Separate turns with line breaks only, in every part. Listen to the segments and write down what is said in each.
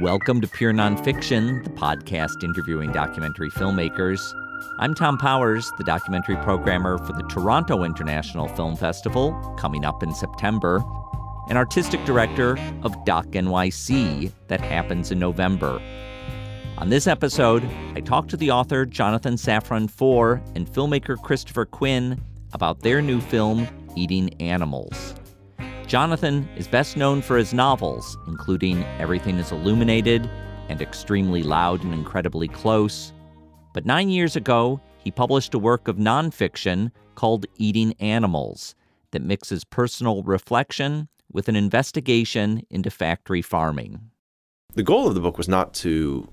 Welcome to Pure Nonfiction, the podcast interviewing documentary filmmakers. I'm Thom Powers, the documentary programmer for the Toronto International Film Festival, coming up in September, and artistic director of Doc NYC, that happens in November. On this episode, I talked to the author Jonathan Safran Foer and filmmaker Christopher Quinn about their new film, Eating Animals. Jonathan is best known for his novels, including Everything is Illuminated and Extremely Loud and Incredibly Close. But nine years ago, he published a work of nonfiction called Eating Animals that mixes personal reflection with an investigation into factory farming.
The goal of the book was not to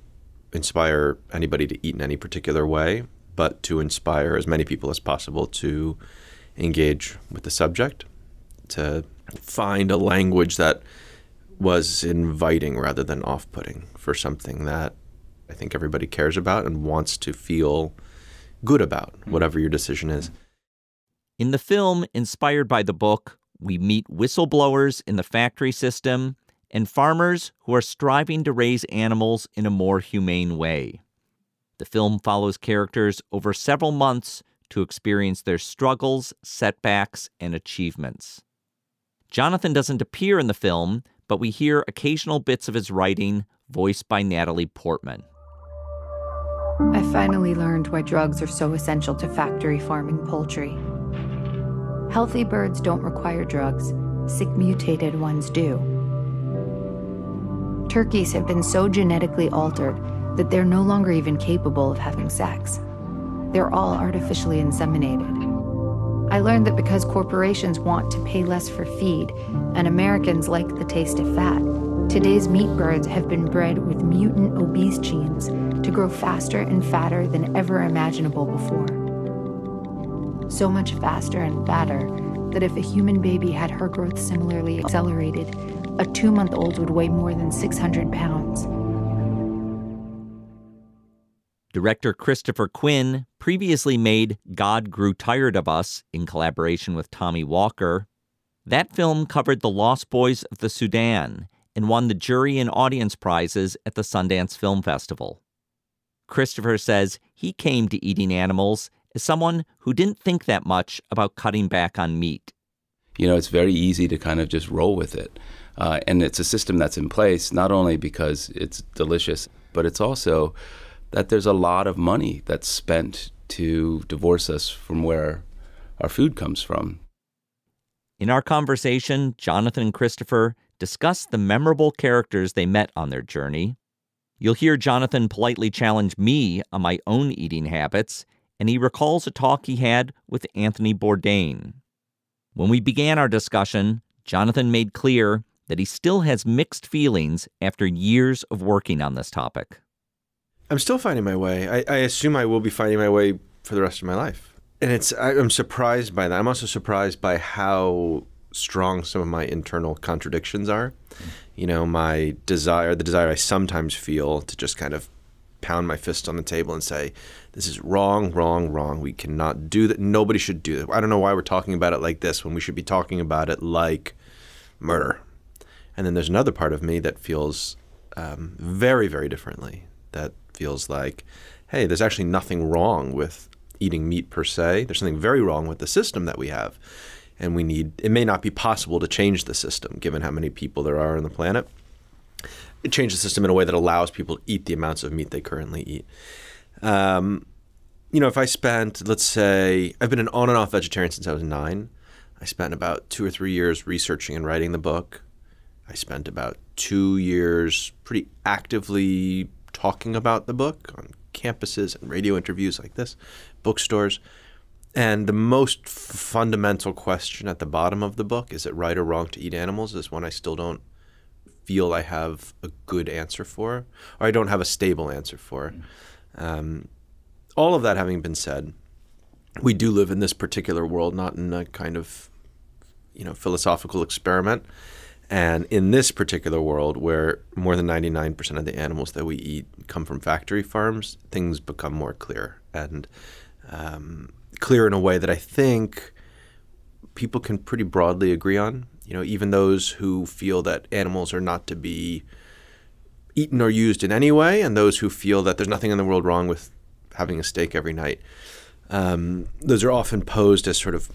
inspire anybody to eat in any particular way, but to inspire as many people as possible to engage with the subject, to find a language that was inviting rather than off putting for something that I think everybody cares about and wants to feel good about, hmm. whatever your decision is.
In the film, inspired by the book, we meet whistleblowers in the factory system and farmers who are striving to raise animals in a more humane way. The film follows characters over several months to experience their struggles, setbacks, and achievements. Jonathan doesn't appear in the film, but we hear occasional bits of his writing, voiced by Natalie Portman.
I finally learned why drugs are so essential to factory farming poultry. Healthy birds don't require drugs, sick mutated ones do. Turkeys have been so genetically altered that they're no longer even capable of having sex. They're all artificially inseminated. I learned that because corporations want to pay less for feed and Americans like the taste of fat, today's meat birds have been bred with mutant obese genes to grow faster and fatter than ever imaginable before. So much faster and fatter that if a human baby had her growth similarly accelerated, a two month old would weigh more than 600 pounds.
Director Christopher Quinn previously made God Grew Tired of Us in collaboration with Tommy Walker. That film covered the Lost Boys of the Sudan and won the jury and audience prizes at the Sundance Film Festival. Christopher says he came to eating animals as someone who didn't think that much about cutting back on meat.
You know, it's very easy to kind of just roll with it. Uh, and it's a system that's in place not only because it's delicious, but it's also that there's a lot of money that's spent to divorce us from where our food comes from.
In our conversation, Jonathan and Christopher discuss the memorable characters they met on their journey. You'll hear Jonathan politely challenge me on my own eating habits, and he recalls a talk he had with Anthony Bourdain. When we began our discussion, Jonathan made clear that he still has mixed feelings after years of working on this topic.
I'm still finding my way. I, I, assume I will be finding my way for the rest of my life. And it's I, I'm surprised by that. I'm also surprised by how strong some of my internal contradictions are. You know, my desire, the desire I sometimes feel to just kind of pound my fist on the table and say, this is wrong, wrong, wrong. We cannot do that. Nobody should do that. I don't know why we're talking about it like this when we should be talking about it like murder. And then there's another part of me that feels um, very, very differently. That feels like, hey, there's actually nothing wrong with eating meat per se. There's something very wrong with the system that we have. And we need, it may not be possible to change the system given how many people there are on the planet. Change the system in a way that allows people to eat the amounts of meat they currently eat. Um, you know, if I spent, let's say, I've been an on and off vegetarian since I was nine. I spent about two or three years researching and writing the book. I spent about two years pretty actively talking about the book on campuses and radio interviews like this, bookstores. And the most fundamental question at the bottom of the book is it right or wrong to eat animals? Is one I still don't feel I have a good answer for, or I don't have a stable answer for. Um, all of that having been said, we do live in this particular world, not in a kind of you know philosophical experiment. And in this particular world, where more than 99% of the animals that we eat come from factory farms, things become more clear and um, clear in a way that I think people can pretty broadly agree on. You know, even those who feel that animals are not to be eaten or used in any way, and those who feel that there's nothing in the world wrong with having a steak every night. Um, those are often posed as sort of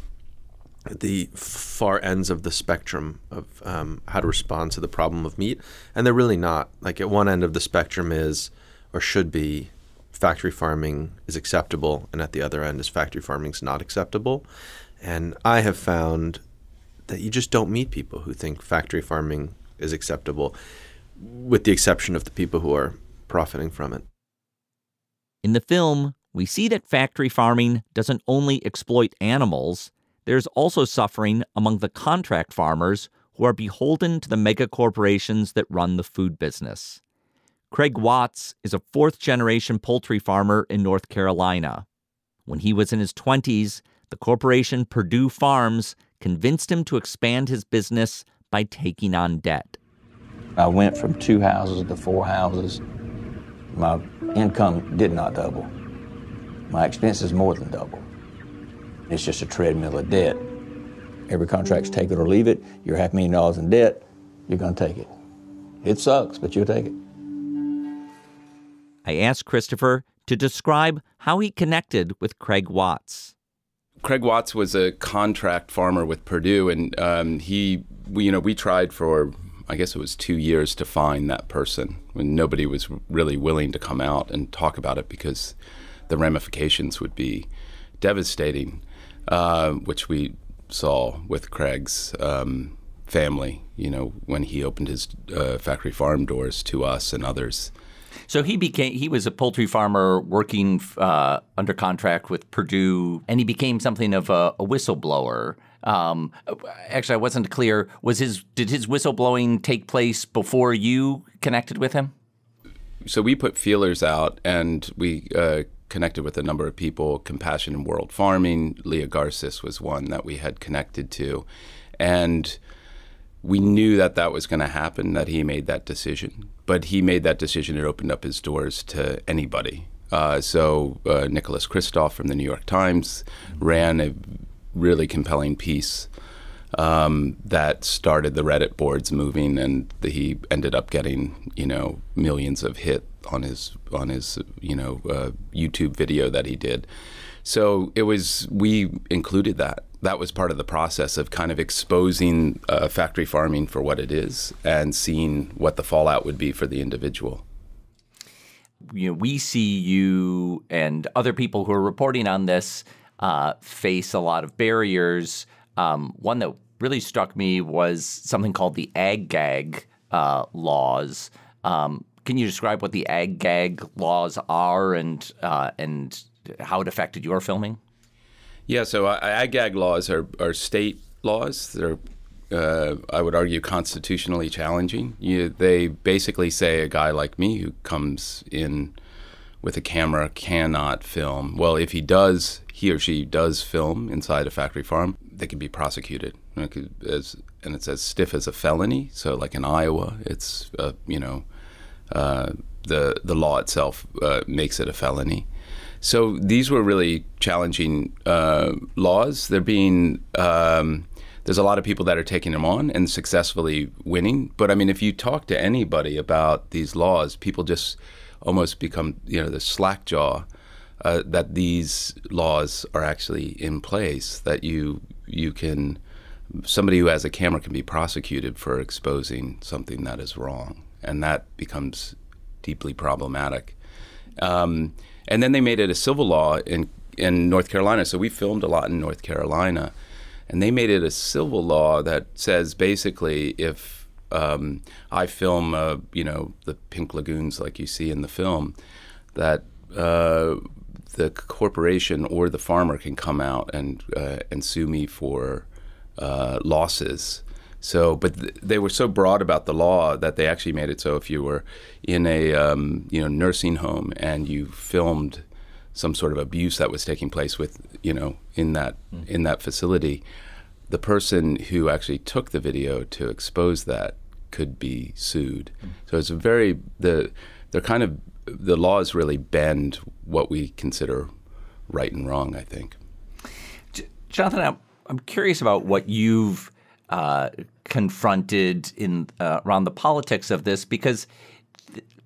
the far ends of the spectrum of um, how to respond to the problem of meat, and they're really not. Like at one end of the spectrum is, or should be, factory farming is acceptable, and at the other end is factory farming is not acceptable. And I have found that you just don't meet people who think factory farming is acceptable, with the exception of the people who are profiting from it.
In the film, we see that factory farming doesn't only exploit animals, there's also suffering among the contract farmers who are beholden to the mega corporations that run the food business. Craig Watts is a fourth generation poultry farmer in North Carolina. When he was in his 20s, the corporation Perdue Farms convinced him to expand his business by taking on debt.
I went from two houses to four houses. My income did not double. My expenses more than double. It's just a treadmill of debt. Every contract's take it or leave it. You're half a million dollars in debt, you're going to take it. It sucks, but you'll take it.
I asked Christopher to describe how he connected with Craig Watts.
Craig Watts was a contract farmer with Perdue, and um, he, we, you know, we tried for, I guess it was two years to find that person when nobody was really willing to come out and talk about it because the ramifications would be devastating, uh, which we saw with Craig's um, family. You know, when he opened his uh, factory farm doors to us and others.
So he became he was a poultry farmer working uh, under contract with Perdue, and he became something of a, a whistleblower. Um, actually, I wasn't clear. Was his did his whistleblowing take place before you connected with him?
So we put feelers out, and we uh, connected with a number of people. Compassion in World Farming, Leah Garces was one that we had connected to, and we knew that that was going to happen. That he made that decision but he made that decision. It opened up his doors to anybody. Uh, so uh, Nicholas Kristof from the New York Times ran a really compelling piece um, that started the Reddit boards moving, and the, he ended up getting you know millions of hit on his on his you know uh, YouTube video that he did. So it was we included that that was part of the process of kind of exposing uh, factory farming for what it is and seeing what the fallout would be for the individual.
You know, we see you and other people who are reporting on this uh, face a lot of barriers. Um, one that really struck me was something called the ag gag uh, laws. Um, can you describe what the ag gag laws are and uh, and how it affected your filming?
Yeah, so uh, ag gag laws are, are state laws. They're, uh, I would argue, constitutionally challenging. You, they basically say a guy like me who comes in with a camera cannot film. Well, if he does, he or she does film inside a factory farm, they can be prosecuted. As, and it's as stiff as a felony. So, like in Iowa, it's uh, you know uh, the the law itself uh, makes it a felony. So these were really challenging uh, laws. They're being um, there's a lot of people that are taking them on and successfully winning. But I mean, if you talk to anybody about these laws, people just almost become you know the slack jaw uh, that these laws are actually in place. That you you can somebody who has a camera can be prosecuted for exposing something that is wrong, and that becomes deeply problematic. Um, and then they made it a civil law in in North Carolina. So we filmed a lot in North Carolina, and they made it a civil law that says basically if um, I film, uh, you know, the pink lagoons like you see in the film, that uh, the corporation or the farmer can come out and uh, and sue me for uh, losses so, but th- they were so broad about the law that they actually made it so if you were in a um, you know nursing home and you filmed some sort of abuse that was taking place with you know in that mm. in that facility, the person who actually took the video to expose that could be sued. Mm. So it's a very the they're kind of the laws really bend what we consider right and wrong. I think.
Jonathan, I'm, I'm curious about what you've uh, confronted in uh, around the politics of this because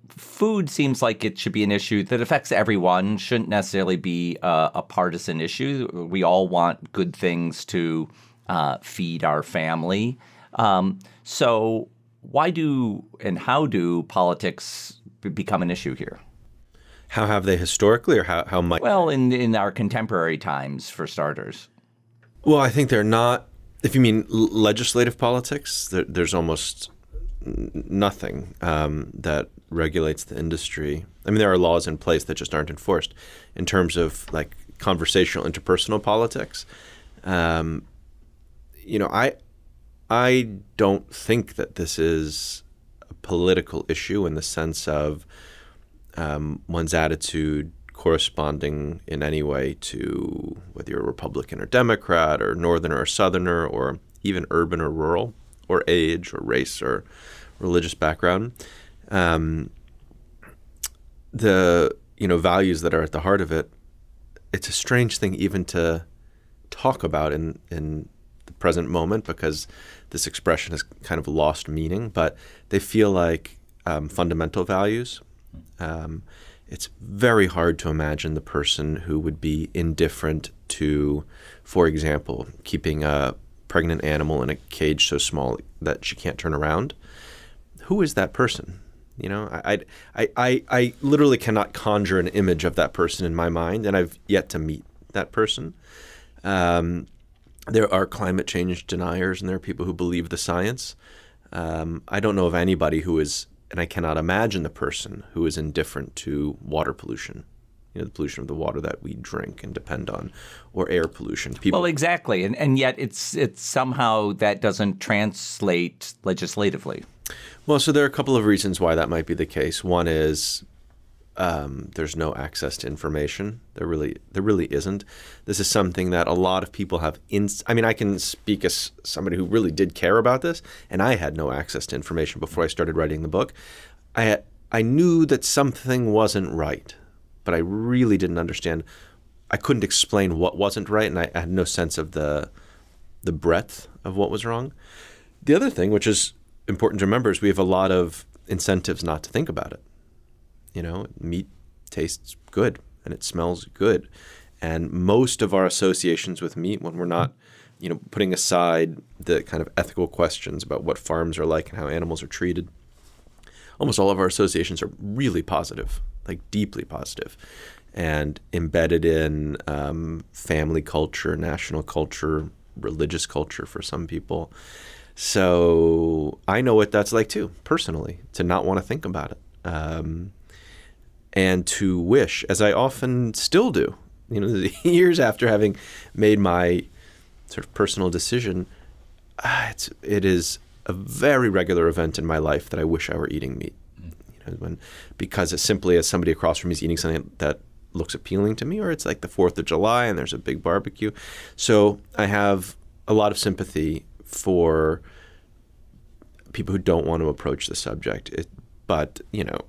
food seems like it should be an issue that affects everyone, shouldn't necessarily be a, a partisan issue. We all want good things to uh, feed our family. Um, so, why do and how do politics become an issue here?
How have they historically, or how, how might?
Well, in, in our contemporary times, for starters.
Well, I think they're not. If you mean legislative politics, there, there's almost nothing um, that regulates the industry. I mean, there are laws in place that just aren't enforced in terms of like conversational interpersonal politics. Um, you know, I I don't think that this is a political issue in the sense of um, one's attitude corresponding in any way to whether you're a Republican or Democrat or Northerner or Southerner or even urban or rural or age or race or religious background. Um, the you know values that are at the heart of it. It's a strange thing even to talk about in in the present moment because this expression has kind of lost meaning. But they feel like um, fundamental values. Um, it's very hard to imagine the person who would be indifferent to, for example, keeping a pregnant animal in a cage so small that she can't turn around who is that person? You know, I, I, I, I literally cannot conjure an image of that person in my mind, and I've yet to meet that person. Um, there are climate change deniers, and there are people who believe the science. Um, I don't know of anybody who is, and I cannot imagine the person who is indifferent to water pollution. You know, the pollution of the water that we drink and depend on, or air pollution.
People, well, exactly, and and yet it's it's somehow that doesn't translate legislatively.
Well, so there are a couple of reasons why that might be the case. One is um, there's no access to information. There really, there really isn't. This is something that a lot of people have. In, I mean, I can speak as somebody who really did care about this, and I had no access to information before I started writing the book. I had, I knew that something wasn't right, but I really didn't understand. I couldn't explain what wasn't right, and I, I had no sense of the the breadth of what was wrong. The other thing, which is important to remember is we have a lot of incentives not to think about it. You know, meat tastes good and it smells good. And most of our associations with meat, when we're not, you know, putting aside the kind of ethical questions about what farms are like and how animals are treated, almost all of our associations are really positive, like deeply positive, and embedded in um, family culture, national culture, religious culture for some people. So I know what that's like too, personally, to not want to think about it. Um, and to wish, as I often still do, you know, years after having made my sort of personal decision, uh, it's, it is a very regular event in my life that I wish I were eating meat. You know, when, because it's simply as somebody across from me is eating something that looks appealing to me, or it's like the 4th of July and there's a big barbecue. So I have a lot of sympathy for people who don't want to approach the subject. It, but you know,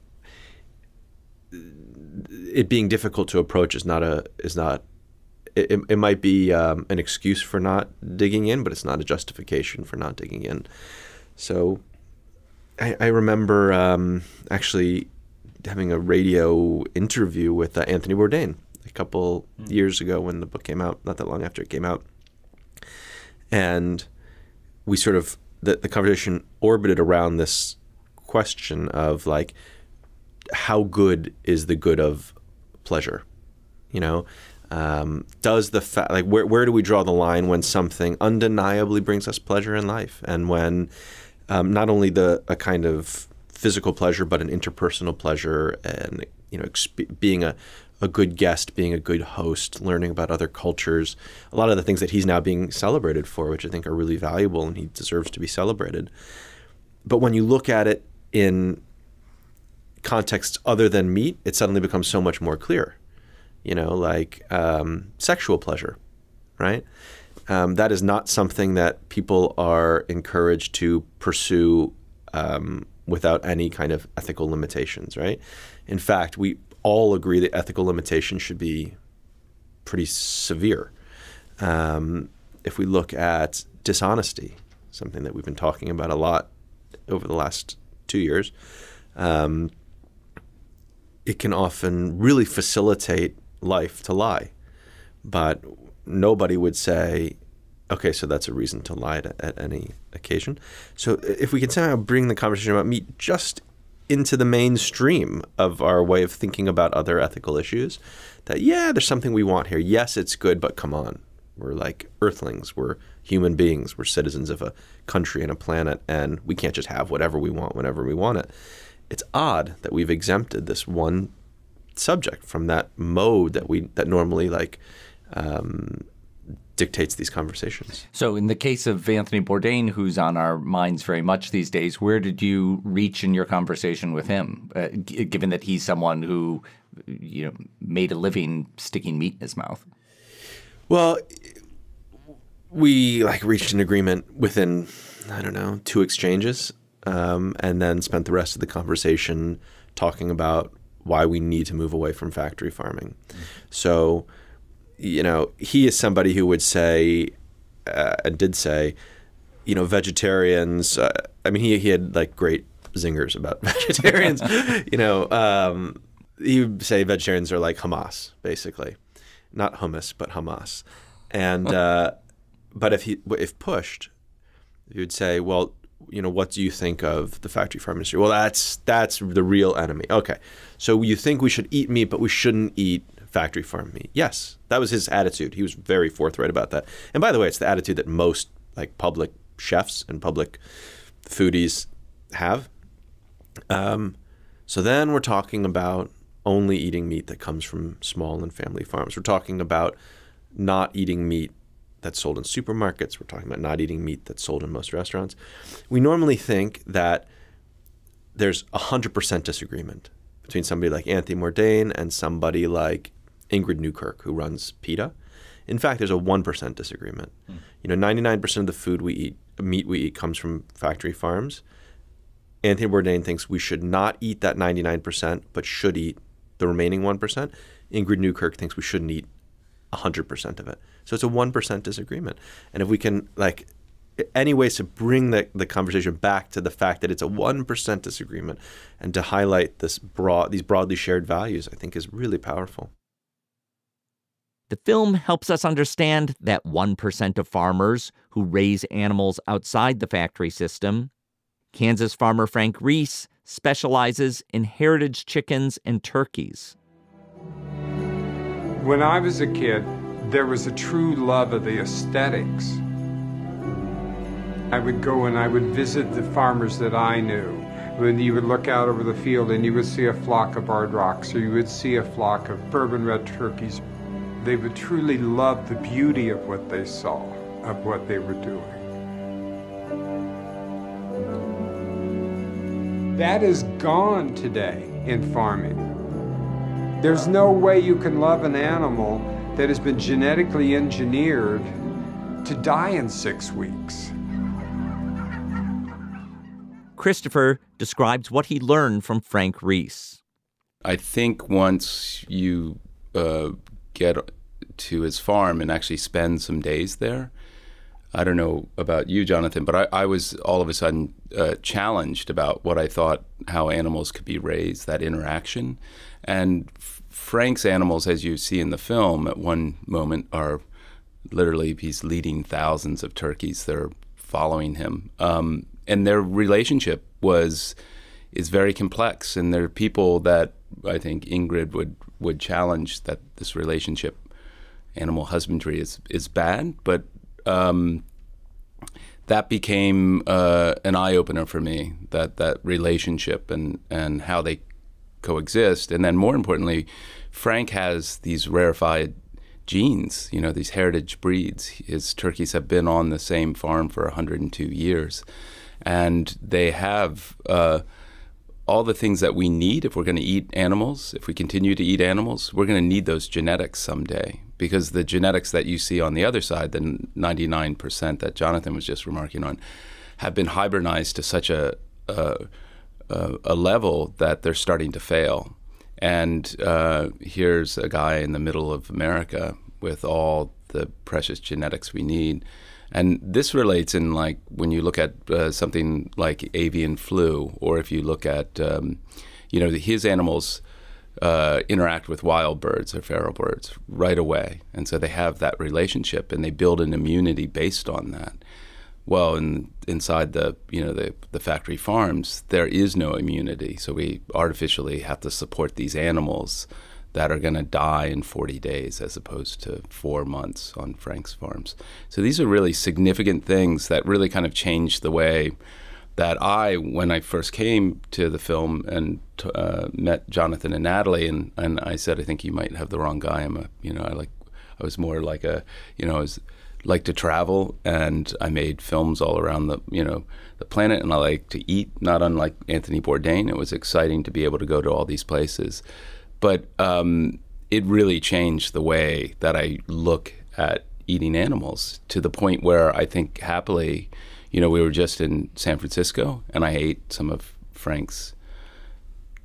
it being difficult to approach is not a is not. It, it might be um, an excuse for not digging in, but it's not a justification for not digging in. So, I, I remember um, actually having a radio interview with uh, Anthony Bourdain a couple mm. years ago when the book came out, not that long after it came out, and we sort of the, the conversation orbited around this question of like how good is the good of pleasure you know um, does the fact like where, where do we draw the line when something undeniably brings us pleasure in life and when um, not only the a kind of physical pleasure but an interpersonal pleasure and you know exp- being a, a good guest, being a good host, learning about other cultures, a lot of the things that he's now being celebrated for, which I think are really valuable and he deserves to be celebrated. But when you look at it in contexts other than meat, it suddenly becomes so much more clear. You know, like um, sexual pleasure, right? Um, that is not something that people are encouraged to pursue um, without any kind of ethical limitations, right? In fact, we all agree that ethical limitations should be pretty severe. Um, if we look at dishonesty, something that we've been talking about a lot over the last two years, um, it can often really facilitate life to lie. But nobody would say, okay, so that's a reason to lie to, at any occasion. So if we can somehow bring the conversation about meat just into the mainstream of our way of thinking about other ethical issues, that yeah, there's something we want here. Yes, it's good, but come on. We're like earthlings. We're human beings. We're citizens of a country and a planet, and we can't just have whatever we want whenever we want it. It's odd that we've exempted this one subject from that mode that we that normally like um, dictates these conversations.
So, in the case of Anthony Bourdain, who's on our minds very much these days, where did you reach in your conversation with him, uh, g- given that he's someone who, you know, made a living sticking meat in his mouth?
Well, we like reached an agreement within I don't know two exchanges, um, and then spent the rest of the conversation talking about why we need to move away from factory farming. So you know, he is somebody who would say, uh, and did say, you know, vegetarians. Uh, I mean, he he had like great zingers about vegetarians. you know, um, he would say vegetarians are like Hamas, basically, not hummus, but Hamas. And uh, but if he if pushed, he would say, well, you know, what do you think of the factory farm industry? Well, that's that's the real enemy. Okay, so you think we should eat meat, but we shouldn't eat factory farm meat. Yes, that was his attitude. He was very forthright about that. And by the way, it's the attitude that most like public chefs and public foodies have. Um, so then we're talking about only eating meat that comes from small and family farms. We're talking about not eating meat that's sold in supermarkets. We're talking about not eating meat that's sold in most restaurants. We normally think that there's a 100% disagreement between somebody like Anthony Bourdain and somebody like Ingrid Newkirk, who runs PETA. In fact, there's a 1% disagreement. Mm. You know, 99% of the food we eat, meat we eat, comes from factory farms. Anthony Bourdain thinks we should not eat that 99%, but should eat the remaining 1%. Ingrid Newkirk thinks we shouldn't eat 100% of it. So it's a 1% disagreement. And if we can, like, any ways to bring the, the conversation back to the fact that it's a 1% disagreement and to highlight this broad, these broadly shared values, I think is really powerful.
The film helps us understand that 1% of farmers who raise animals outside the factory system. Kansas farmer Frank Reese specializes in heritage chickens and turkeys.
When I was a kid, there was a true love of the aesthetics. I would go and I would visit the farmers that I knew. When you would look out over the field and you would see a flock of barred rocks or you would see a flock of bourbon red turkeys they would truly love the beauty of what they saw, of what they were doing. That is gone today in farming. There's no way you can love an animal that has been genetically engineered to die in six weeks.
Christopher describes what he learned from Frank Reese.
I think once you uh, get to his farm and actually spend some days there. I don't know about you, Jonathan, but I, I was all of a sudden uh, challenged about what I thought how animals could be raised, that interaction. And Frank's animals, as you see in the film, at one moment are literally he's leading thousands of turkeys. They're following him, um, and their relationship was is very complex. And there are people that I think Ingrid would would challenge that this relationship animal husbandry is is bad, but um, that became uh, an eye opener for me. That that relationship and and how they coexist, and then more importantly, Frank has these rarefied genes. You know, these heritage breeds. His turkeys have been on the same farm for 102 years, and they have. Uh, all the things that we need if we're going to eat animals, if we continue to eat animals, we're going to need those genetics someday because the genetics that you see on the other side, the 99% that Jonathan was just remarking on, have been hybridized to such a, a, a level that they're starting to fail. And uh, here's a guy in the middle of America with all the precious genetics we need and this relates in like when you look at uh, something like avian flu, or if you look at, um, you know, his animals uh, interact with wild birds or feral birds right away. And so they have that relationship and they build an immunity based on that. Well, in, inside the you know the, the factory farms, there is no immunity. So we artificially have to support these animals that are going to die in 40 days as opposed to four months on Frank's farms. So these are really significant things that really kind of changed the way that I, when I first came to the film and uh, met Jonathan and Natalie, and, and I said, I think you might have the wrong guy. I'm a, you know, I like, I was more like a, you know, I was like to travel, and I made films all around the, you know, the planet, and I like to eat. Not unlike Anthony Bourdain, it was exciting to be able to go to all these places, but um, it really changed the way that I look at eating animals to the point where I think happily you know, we were just in San Francisco, and I ate some of Frank's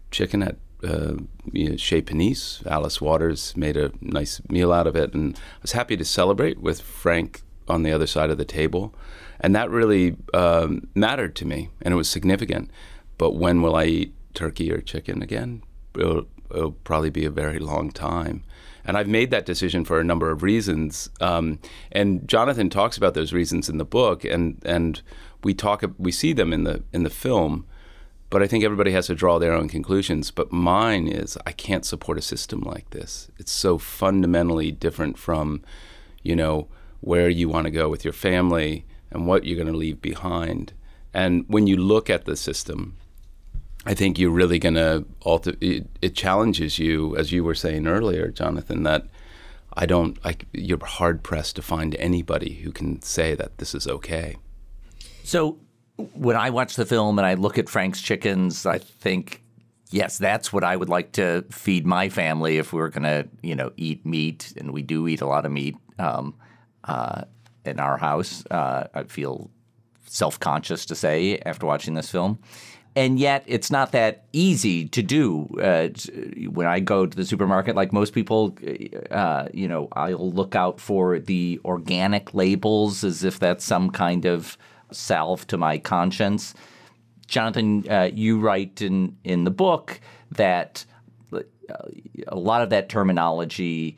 chicken at uh, you know, Chez Panisse. Alice Waters made a nice meal out of it, and I was happy to celebrate with Frank on the other side of the table, and that really um, mattered to me, and it was significant. But when will I eat turkey or chicken again? It'll, it'll probably be a very long time. And I've made that decision for a number of reasons. Um, and Jonathan talks about those reasons in the book, and and we talk we see them in the in the film. But I think everybody has to draw their own conclusions. But mine is I can't support a system like this. It's so fundamentally different from, you know, where you want to go with your family and what you're going to leave behind. And when you look at the system, I think you're really going to alter. It, it, challenges you, as you were saying earlier, Jonathan. That I don't. I, you're hard pressed to find anybody who can say that this is okay.
So, when I watch the film and I look at Frank's chickens, I think, yes, that's what I would like to feed my family if we were going to, you know, eat meat, and we do eat a lot of meat um, uh, in our house. Uh, I feel self conscious to say after watching this film and yet it's not that easy to do. Uh, when I go to the supermarket, like most people, uh, you know, I'll look out for the organic labels as if that's some kind of salve to my conscience. Jonathan, uh, you write in in the book that uh, a lot of that terminology,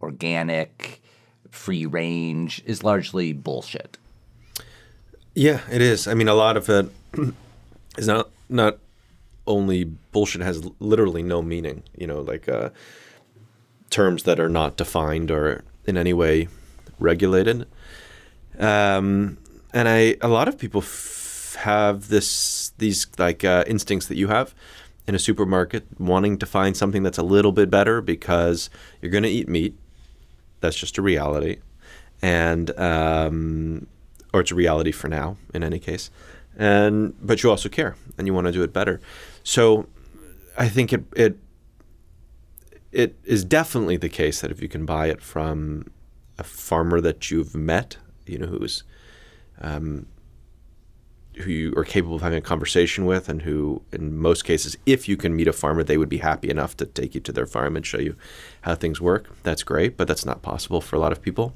organic, free range, is largely bullshit.
Yeah, it is. I mean, a lot of it is not not only bullshit has literally no meaning. You know, like uh, terms that are not defined or in any way regulated. Um, and I, a lot of people f- have this these like uh, instincts that you have in a supermarket, wanting to find something that's a little bit better because you're going to eat meat. That's just a reality, and um, or it's a reality for now. In any case, and but you also care and you want to do it better. So I think it it it is definitely the case that if you can buy it from a farmer that you've met, you know, who's um, who you are capable of having a conversation with, and who, in most cases, if you can meet a farmer, they would be happy enough to take you to their farm and show you how things work. That's great, but that's not possible for a lot of people.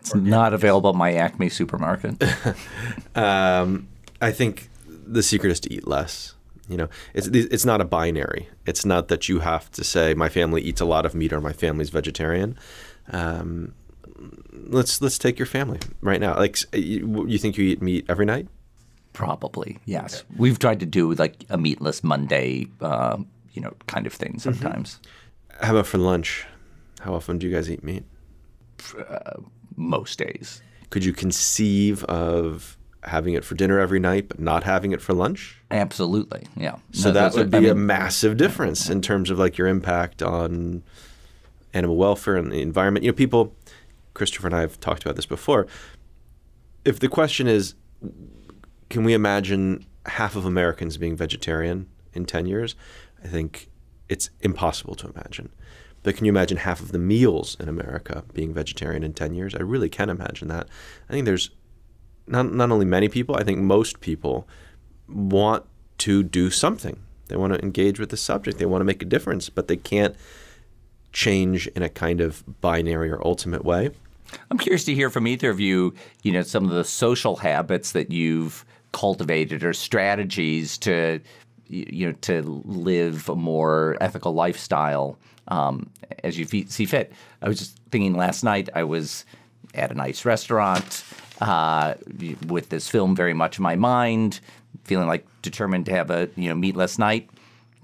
It's not available at my Acme supermarket.
um, I think the secret is to eat less. You know, it's it's not a binary. It's not that you have to say my family eats a lot of meat or my family's vegetarian. Um, let's let's take your family right now. Like, you, you think you eat meat every night?
Probably yes. We've tried to do like a meatless Monday, uh, you know, kind of thing mm-hmm. sometimes.
Mm-hmm. How about for lunch? How often do you guys eat meat?
Uh, most days.
Could you conceive of having it for dinner every night, but not having it for lunch?
Absolutely, yeah.
So no, that would be I mean, a massive difference in terms of like your impact on animal welfare and the environment. You know, people, Christopher and I have talked about this before. If the question is, can we imagine half of Americans being vegetarian in 10 years? I think it's impossible to imagine. But can you imagine half of the meals in America being vegetarian in 10 years? I really can imagine that. I think there's not not only many people, I think most people want to do something. They want to engage with the subject. They want to make a difference, but they can't change in a kind of binary or ultimate way.
I'm curious to hear from either of you, you know, some of the social habits that you've cultivated or strategies to you know to live a more ethical lifestyle um, as you see fit. I was just thinking last night. I was at a nice restaurant uh, with this film very much in my mind, feeling like determined to have a you know meatless night.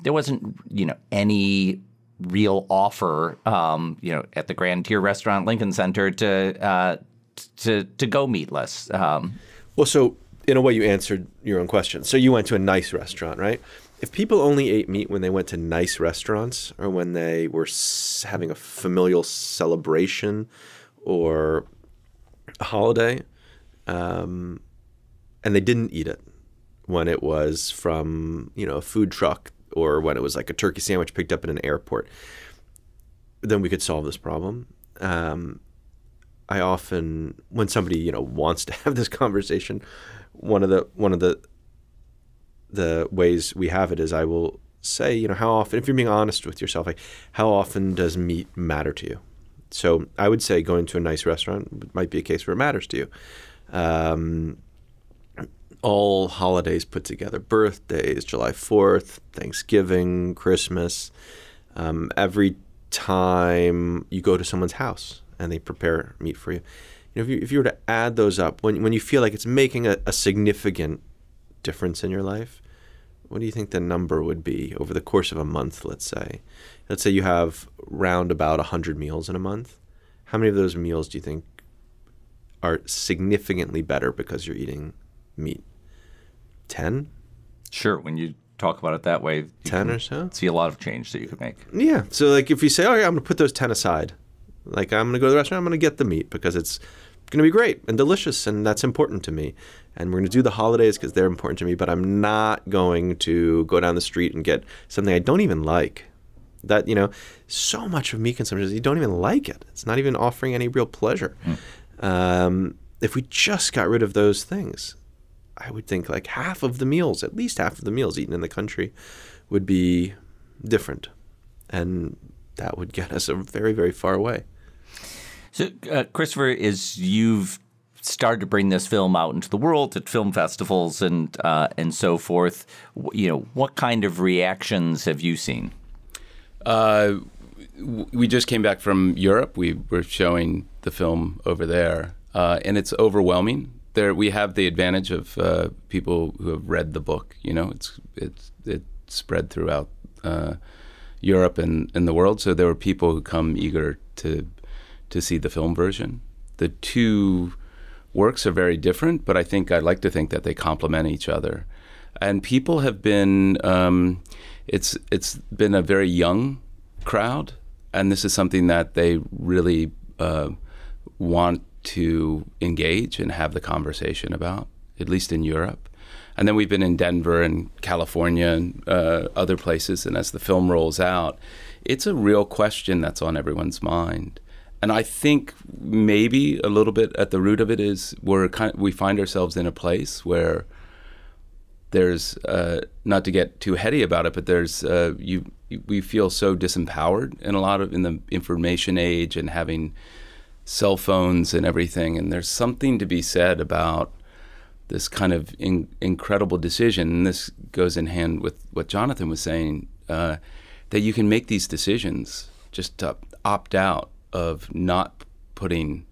There wasn't you know any real offer um, you know at the Grand Tier Restaurant Lincoln Center to uh, to to go meatless. Um,
well, so in a way, you answered your own question. So you went to a nice restaurant, right? If people only ate meat when they went to nice restaurants or when they were having a familial celebration or a holiday, um, and they didn't eat it when it was from you know a food truck or when it was like a turkey sandwich picked up in an airport, then we could solve this problem. Um, I often, when somebody you know wants to have this conversation, one of the one of the the ways we have it is I will say, you know, how often, if you're being honest with yourself, like how often does meat matter to you? So I would say going to a nice restaurant might be a case where it matters to you. Um, all holidays put together birthdays, July 4th, Thanksgiving, Christmas. Um, every time you go to someone's house and they prepare meat for you. You know, if you, if you were to add those up, when, when you feel like it's making a, a significant difference in your life, what do you think the number would be over the course of a month, let's say? Let's say you have round about 100 meals in a month. How many of those meals do you think are significantly better because you're eating meat? 10?
Sure. When you talk about it that way,
10 or so?
See a lot of change that you could make.
Yeah. So, like, if you say, oh, yeah, I'm going to put those 10 aside, like, I'm going to go to the restaurant, I'm going to get the meat because it's going to be great and delicious, and that's important to me. And we're going to do the holidays because they're important to me, but I'm not going to go down the street and get something I don't even like. That, you know, so much of meat consumption is you don't even like it. It's not even offering any real pleasure. Mm. Um, if we just got rid of those things, I would think like half of the meals, at least half of the meals eaten in the country, would be different, and that would get us a very very far away.
So, uh, Christopher, as you've started to bring this film out into the world at film festivals and uh, and so forth, you know, what kind of reactions have you seen?
Uh, we just came back from Europe. We were showing the film over there, uh, and it's overwhelming there we have the advantage of uh, people who have read the book. You know, it's it's it's spread throughout uh, Europe and, and the world. So there were people who come eager to to see the film version. The two works are very different, but I think I like to think that they complement each other. And people have been um, it's it's been a very young crowd, and this is something that they really uh, want to engage and have the conversation about, at least in Europe. And then we've been in Denver and California and uh, other places. And as the film rolls out, it's a real question that's on everyone's mind. And I think maybe a little bit at the root of it is we're kind of, we find ourselves in a place where there's uh, not to get too heady about it, but there's uh, you we feel so disempowered in a lot of in the information age and having cell phones and everything. And there's something to be said about this kind of in, incredible decision. And this goes in hand with what Jonathan was saying uh, that you can make these decisions just to opt out of not putting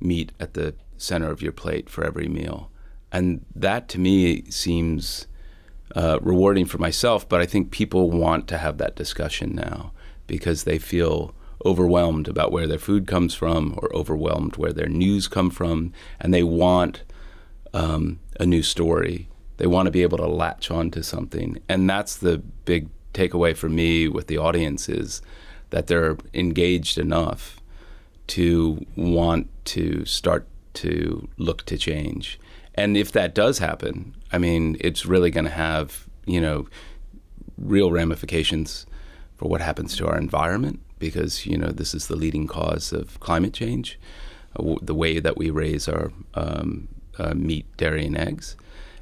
meat at the center of your plate for every meal. And that to me seems uh, rewarding for myself, but I think people want to have that discussion now because they feel overwhelmed about where their food comes from or overwhelmed where their news come from, and they want um, a new story. They want to be able to latch onto something, and that's the big takeaway for me with the audience is that they're engaged enough to want to start to look to change. And if that does happen, I mean, it's really going to have, you know, real ramifications for what happens to our environment because you know this is the leading cause of climate change, uh, the way that we raise our um, uh, meat, dairy, and eggs,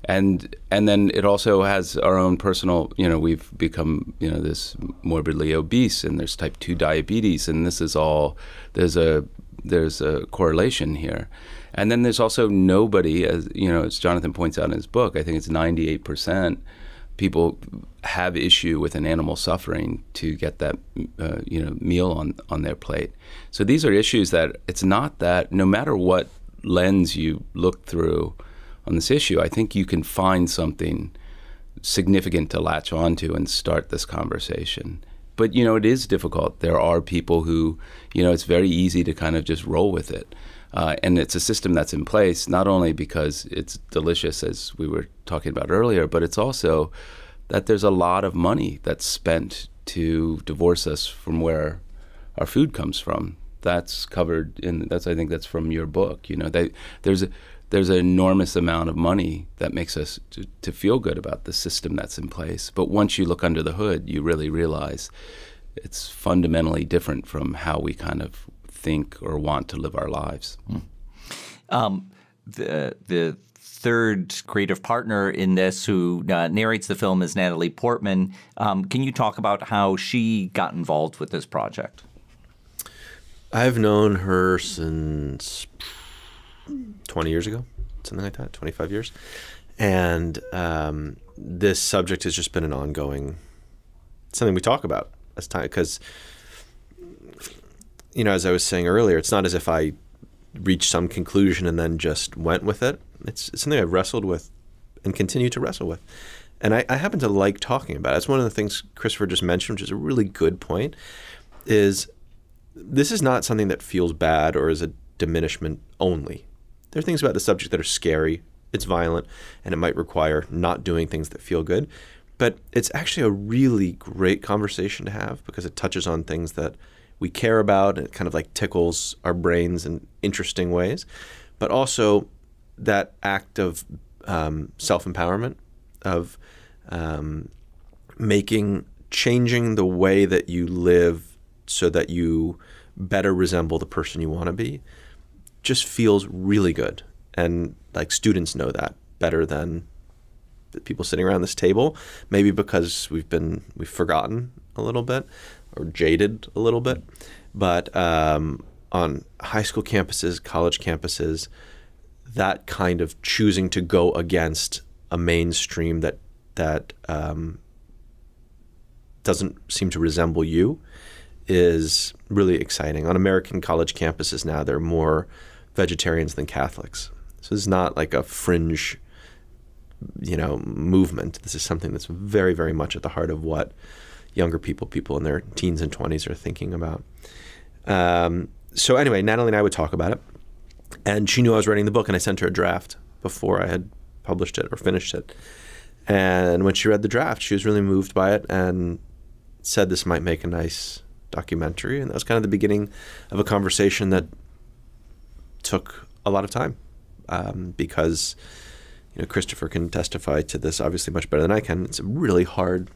and and then it also has our own personal. You know, we've become you know this morbidly obese, and there's type two diabetes, and this is all there's a there's a correlation here. And then there's also nobody, as you know, as Jonathan points out in his book, I think it's 98 percent people have issue with an animal suffering to get that uh, you know meal on on their plate. So these are issues that it's not that no matter what lens you look through on this issue, I think you can find something significant to latch onto and start this conversation. But you know it is difficult. There are people who you know it's very easy to kind of just roll with it. Uh, and it's a system that's in place not only because it's delicious, as we were talking about earlier, but it's also that there's a lot of money that's spent to divorce us from where our food comes from. That's covered in that's I think that's from your book. You know, they, there's a, there's an enormous amount of money that makes us to, to feel good about the system that's in place. But once you look under the hood, you really realize it's fundamentally different from how we kind of think or want to live our lives. Mm.
Um, the the third creative partner in this who uh, narrates the film is Natalie Portman. Um, can you talk about how she got involved with this project?
I've known her since 20 years ago, something like that, 25 years. And um, this subject has just been an ongoing something we talk about as time because you know as I was saying earlier, it's not as if I reached some conclusion and then just went with it. It's, it's something I've wrestled with and continue to wrestle with. And I, I, happen to like talking about it. It's one of the things Christopher just mentioned, which is a really good point, is this is not something that feels bad or is a diminishment only. There are things about the subject that are scary, it's violent, and it might require not doing things that feel good. But it's actually a really great conversation to have because it touches on things that we care about and it kind of like tickles our brains in interesting ways. But also that act of um, self empowerment, of um, making, changing the way that you live so that you better resemble the person you want to be, just feels really good. And like students know that better than the people sitting around this table, maybe because we've been, we've forgotten a little bit or jaded a little bit. But um, on high school campuses, college campuses, that kind of choosing to go against a mainstream that that um, doesn't seem to resemble you is really exciting. On American college campuses now, there are more vegetarians than Catholics. So this is not like a fringe, you know, movement. This is something that's very, very much at the heart of what younger people, people in their teens and twenties, are thinking about. Um, so anyway, Natalie and I would talk about it and she knew I was writing the book, and I sent her a draft before I had published it or finished it. And when she read the draft, she was really moved by it and said this might make a nice documentary. And that was kind of the beginning of a conversation that took a lot of time um, because you know Christopher can testify to this obviously much better than I can. It's a really hard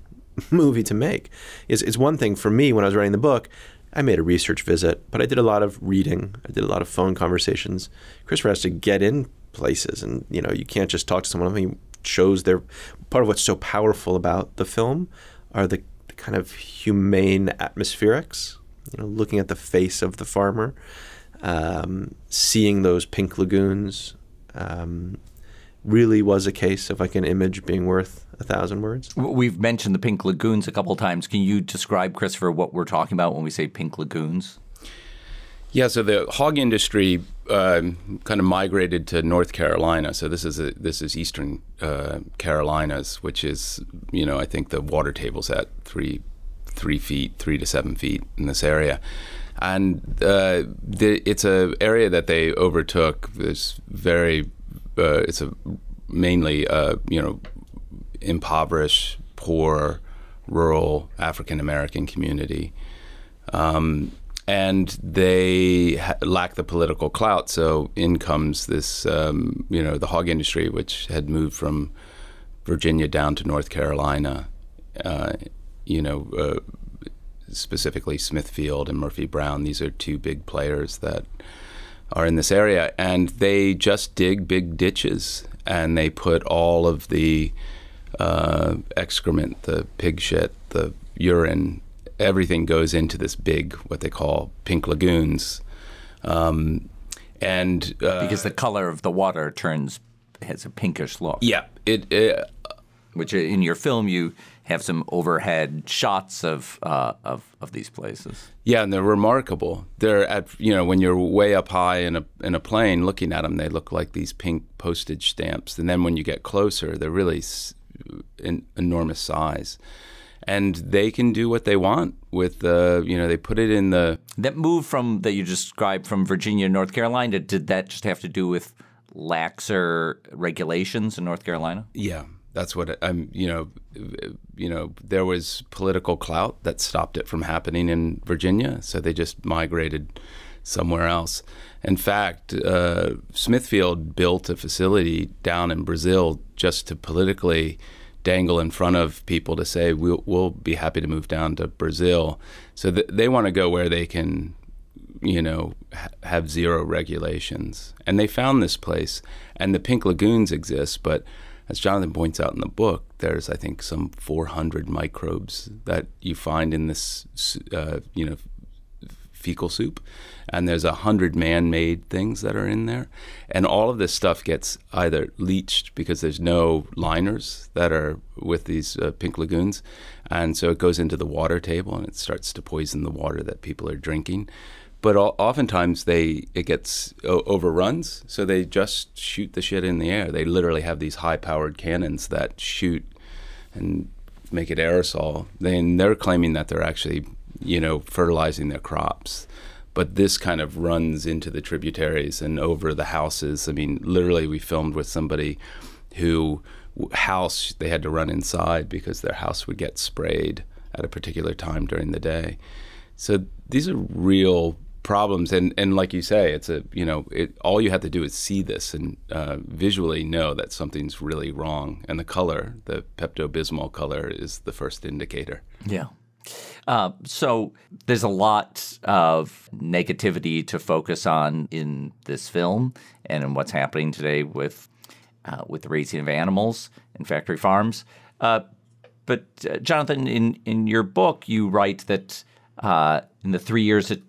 movie to make. It's, it's one thing for me when I was writing the book. I made a research visit, but I did a lot of reading. I did a lot of phone conversations. Christopher has to get in places, and you know, you can't just talk to someone. I mean, shows their part of what's so powerful about the film are the, the kind of humane atmospherics. You know, looking at the face of the farmer, um, seeing those pink lagoons, um, really was a case of like an image being worth a thousand words.
We've mentioned the pink lagoons a couple of times. Can you describe, Christopher, what we're talking about when we say pink lagoons?
Yeah, so the hog industry uh, kind of migrated to North Carolina. So this is a, this is Eastern uh, Carolinas, which is you know I think the water table's at three three feet, three to seven feet in this area, and uh, the, it's a area that they overtook. This very uh, it's a mainly uh, you know impoverished, poor, rural African American community. Um, and they ha- lack the political clout. So in comes this, um, you know, the hog industry, which had moved from Virginia down to North Carolina. Uh, you know, uh, specifically Smithfield and Murphy Brown. These are two big players that are in this area, and they just dig big ditches and they put all of the uh, excrement, the pig shit, the urine, everything goes into this big, what they call pink lagoons. Um, and
uh, because the color of the water turns has a pinkish look.
Yeah, it, it
which in your film you have some overhead shots of uh, of of these places.
Yeah, and they're remarkable. They're at you know when you're way up high in a in a plane looking at them, they look like these pink postage stamps, and then when you get closer, they're really enormous size. And they can do what they want with the, you know, they put it in the.
That move from that you described from Virginia to North Carolina, did that just have to do with laxer regulations in North Carolina?
Yeah, that's what I'm. You know, you know, there was political clout that stopped it from happening in Virginia, so they just migrated somewhere else. In fact, uh, Smithfield built a facility down in Brazil just to politically dangle in front of people to say we'll, we'll be happy to move down to Brazil. So th- they want to go where they can you know, ha- have zero regulations. And they found this place, and the pink lagoons exist, but as Jonathan points out in the book, there's I think some 400 microbes that you find in this, uh, you know, fecal soup, and there's a hundred man-made things that are in there, and all of this stuff gets either leached because there's no liners that are with these uh, pink lagoons, and so it goes into the water table and it starts to poison the water that people are drinking but oftentimes they it gets overruns, so they just shoot the shit in the air. They literally have these high-powered cannons that shoot and make it aerosol. Then they're claiming that they're actually, you know, fertilizing their crops. But this kind of runs into the tributaries and over the houses. I mean, literally, we filmed with somebody who house they had to run inside because their house would get sprayed at a particular time during the day. So these are real problems and and like you say it's a you know it all you have to do is see this and uh, visually know that something's really wrong and the color the pepto bismol color is the first indicator
yeah uh, so there's a lot of negativity to focus on in this film and in what's happening today with uh, with the raising of animals in factory farms. Uh, but uh, Jonathan in in your book you write that uh, in the three years it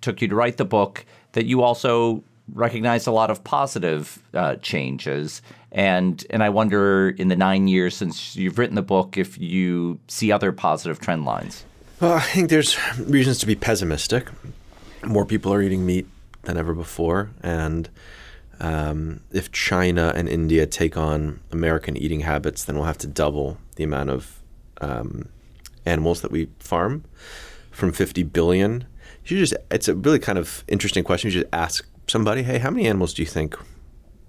took you to write the book, that you also recognized a lot of positive uh, changes. And and I wonder, in the nine years since you've written the book, if you see other positive trend lines.
Well, I think there's reasons to be pessimistic. More people are eating meat than ever before, and um, if China and India take on American eating habits, then we'll have to double the amount of um, animals that we farm from 50 billion? You just it's a really kind of interesting question. You just ask somebody, hey, how many animals do you think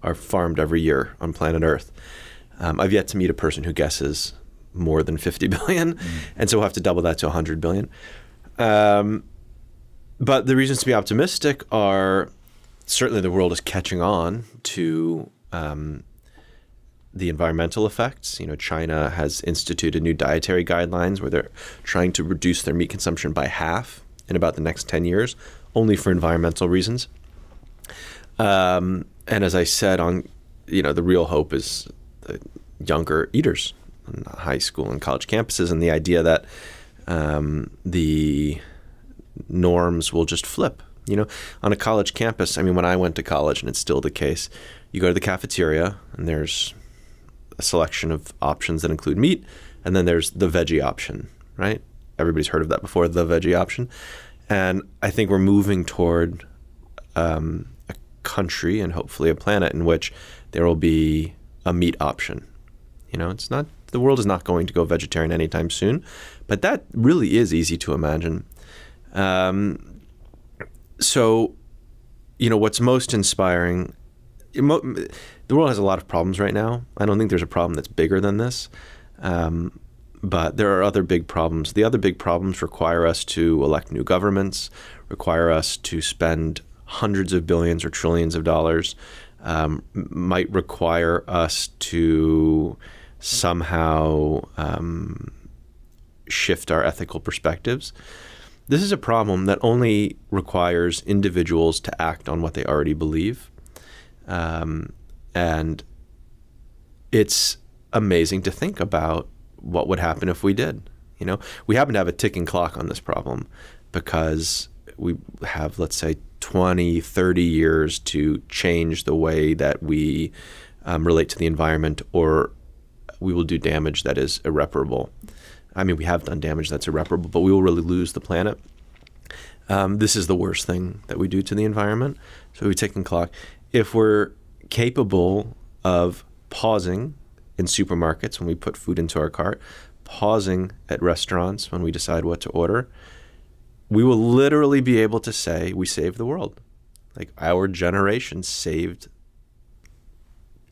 are farmed every year on planet Earth? Um, I've yet to meet a person who guesses more than 50 billion, mm. and so we'll have to double that to 100 billion. Um, but the reasons to be optimistic are certainly the world is catching on to um, the environmental effects. You know, China has instituted new dietary guidelines where they're trying to reduce their meat consumption by half in about the next 10 years, only for environmental reasons. Um, and as I said, on you know, the real hope is the younger eaters on high school and college campuses, and the idea that um, the norms will just flip. You know, on a college campus, I mean, when I went to college, and it's still the case, you go to the cafeteria, and there's a selection of options that include meat, and then there's the veggie option, right? Everybody's heard of that before, the veggie option. And I think we're moving toward um, country and hopefully a planet in which there will be a meat option. You know, it's not the world is not going to go vegetarian anytime soon, but that really is easy to imagine. Um, so, you know, what's most inspiring the world has a lot of problems right now. I don't think there's a problem that's bigger than this. Um, but there are other big problems. The other big problems require us to elect new governments, require us to spend hundreds of billions or trillions of dollars, um, might require us to somehow um, shift our ethical perspectives. This is a problem that only requires individuals to act on what they already believe. Um, and it's amazing to think about what would happen if we did. You know, we happen to have a ticking clock on this problem because we have, let's say, 20, 30 years to change the way that we um, relate to the environment or we will do damage that is irreparable. I mean, we have done damage that's irreparable, but we will really lose the planet. Um, this is the worst thing that we do to the environment. So we take a clock. If we're capable of pausing in supermarkets when we put food into our cart, pausing at restaurants when we decide what to order, we will literally be able to say we saved the world. Like our generation saved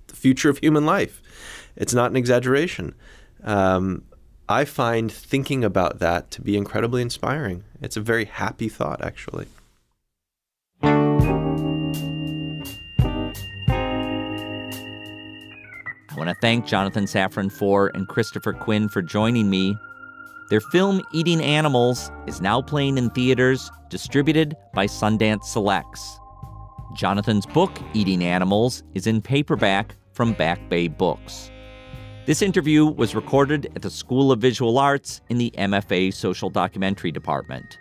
the future of human life. It's not an exaggeration. Um, I find thinking about that to be incredibly inspiring. It's a very happy thought, actually.
I want to thank Jonathan Safran Foer and Christopher Quinn for joining me. Their film Eating Animals is now playing in theaters, distributed by Sundance Selects. Jonathan's book, Eating Animals, is in paperback from Back Bay Books. This interview was recorded at the School of Visual Arts in the MFA Social Documentary Department.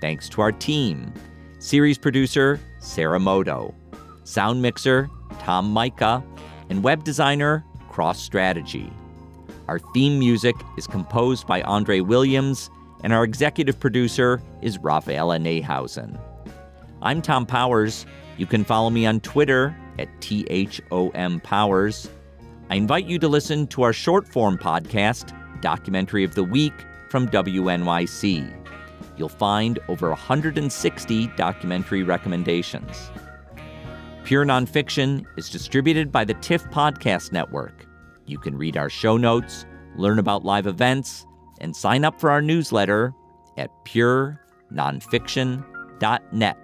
Thanks to our team series producer Sarah Moto, sound mixer Tom Micah, and web designer Cross Strategy. Our theme music is composed by Andre Williams, and our executive producer is Raphaela Neihausen. I'm Thom Powers. You can follow me on Twitter at THOM Powers. I invite you to listen to our short form podcast, Documentary of the Week from WNYC. You'll find over 160 documentary recommendations. Pure Nonfiction is distributed by the TIFF Podcast Network. You can read our show notes, learn about live events, and sign up for our newsletter at purenonfiction.net.